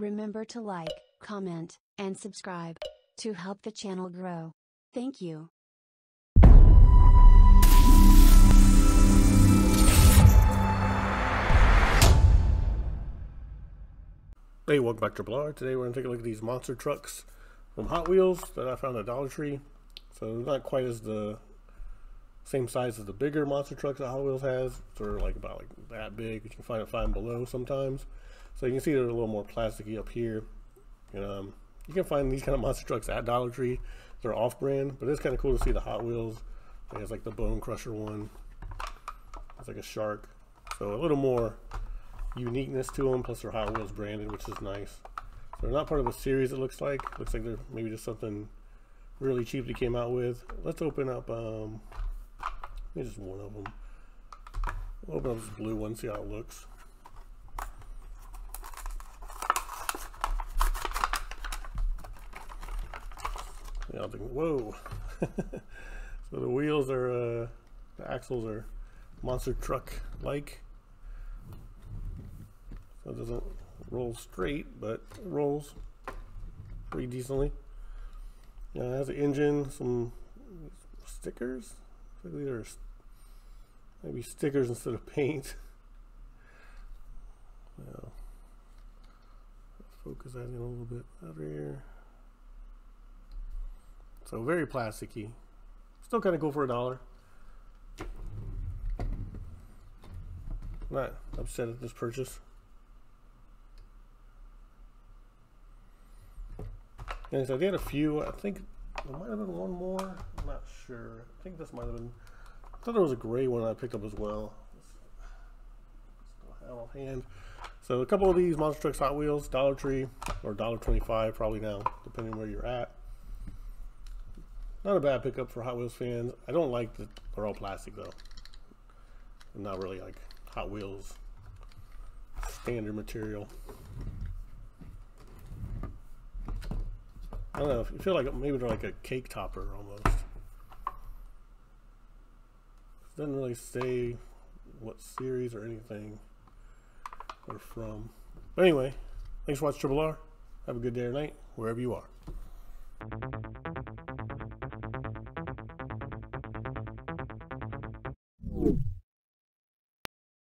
Remember to like, comment, and subscribe to help the channel grow. Thank you. Hey, welcome back to Blar. Today we're going to take a look at these monster trucks from Hot Wheels that I found at Dollar Tree. So not quite as the same size as the bigger monster trucks that Hot Wheels has. They're like about like that big. You can find it five below sometimes. So you can see they're a little more plasticky up here. And, um, you can find these kind of monster trucks at Dollar Tree. They're off-brand, but it's kind of cool to see the Hot Wheels. It has like the Bone Crusher one. It's like a shark. So a little more uniqueness to them, plus they're Hot Wheels branded, which is nice. So they're not part of a series, it looks like. Looks like they're maybe just something really cheap they came out with. Let's open up, um, just one of them. We'll open up this blue one, see how it looks. I'm thinking, whoa. so the wheels are, uh, the axles are monster truck like. So it doesn't roll straight, but rolls pretty decently. Yeah, it has an engine, some stickers. these are maybe stickers instead of paint. Yeah. Focus that in a little bit over here. So very plasticky. Still kind of go for a dollar. Not upset at this purchase. And so they had a few. I think there might have been one more. I'm not sure. I think this might have been. I thought there was a gray one I picked up as well. Still have on hand. So a couple of these Monster Trucks Hot Wheels, Dollar Tree, or $1.25 probably now, depending where you're at. Not a bad pickup for Hot Wheels fans. I don't like that they're all plastic though. I'm not really like Hot Wheels standard material. I don't know. I feel like maybe they're like a cake topper almost. It doesn't really say what series or anything they're from. But anyway, thanks for watching Triple R. Have a good day or night, wherever you are.